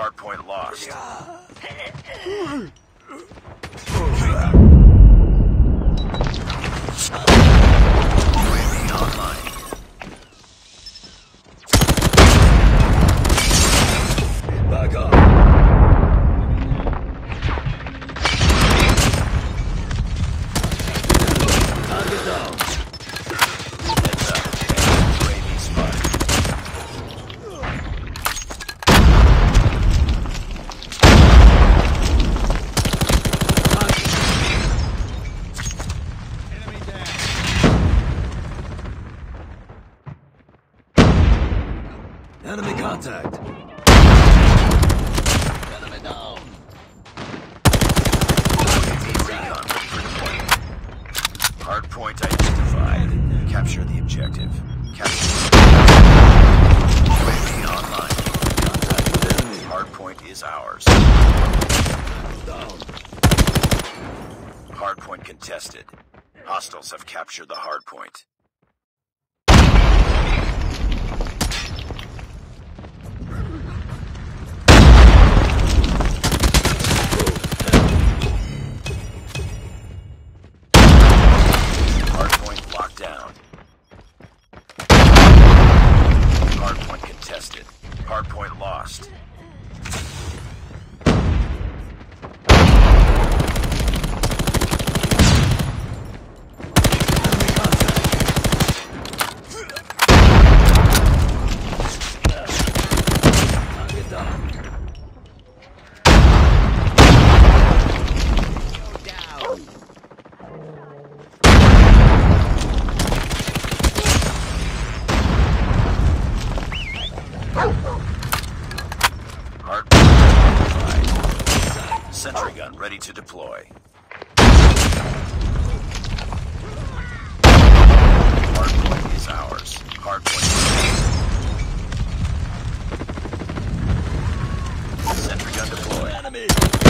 Hardpoint lost. UAV Enemy contact. Enemy down. Deployment. Hardpoint identified. Capture the objective. Capture. UAV online. Contact with enemy. Hardpoint is ours. Down. Hardpoint contested. Hostiles have captured the hardpoint. Hardpoint Thank you. Sentry gun ready to deploy. Hardpoint is ours. Hardpoint Sentry gun deployed. Enemy.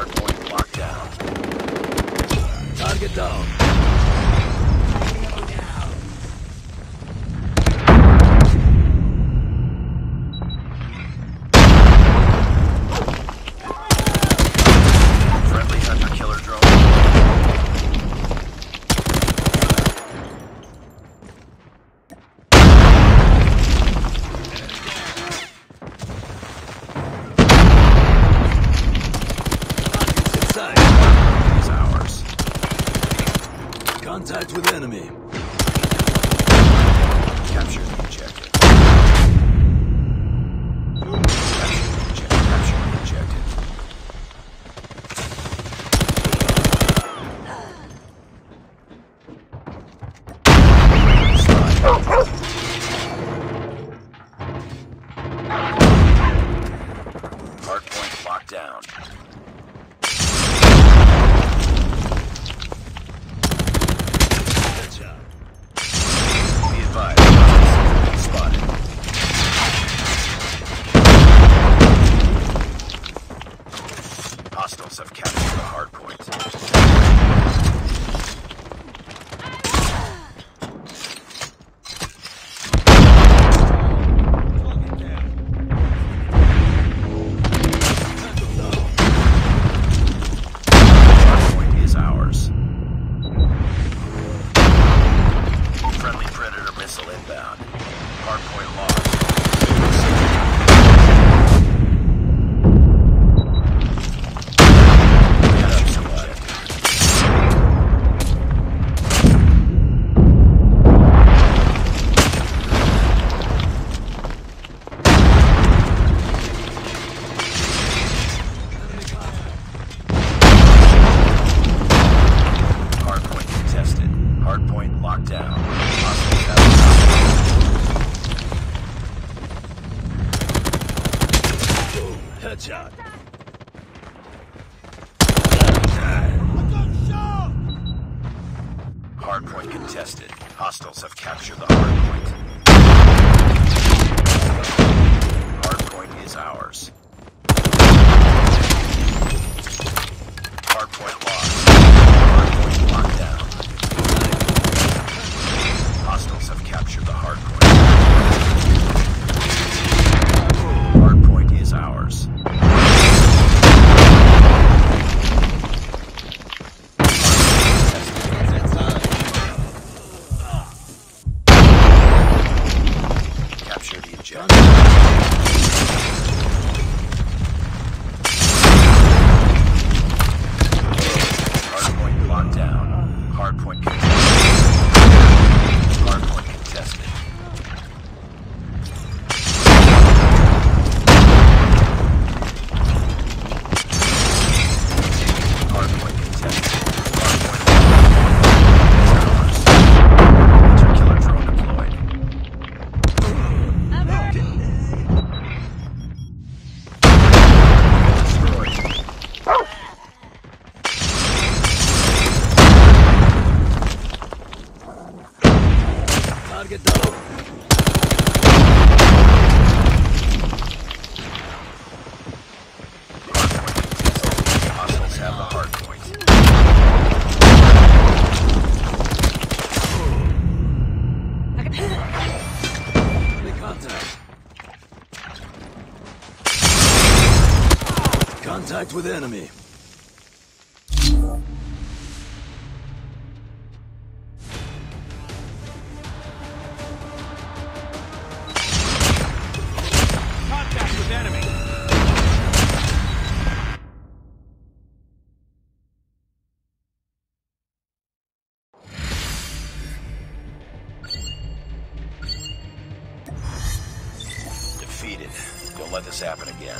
Hardpoint locked down. Target down. Contact with enemy. lockdown. headshot. Hardpoint contested. Hostiles have captured the hardpoint. Hardpoint is ours. Hardpoint lost. Hardpoint Capture Contact with enemy. Contact with enemy. Defeated. Don't let this happen again.